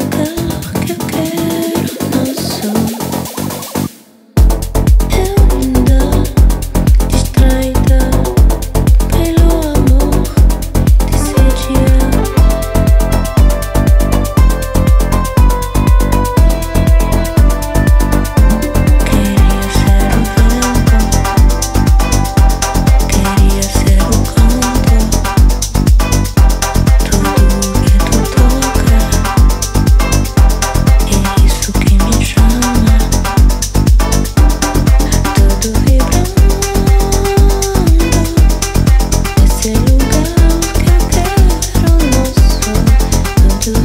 the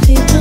feel